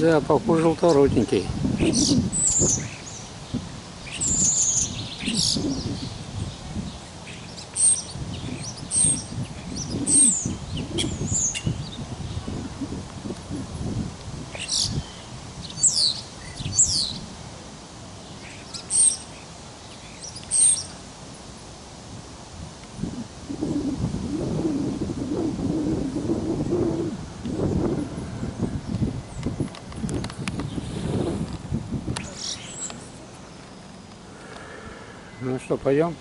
Да, похож желторотенький. Ну что, пойдем?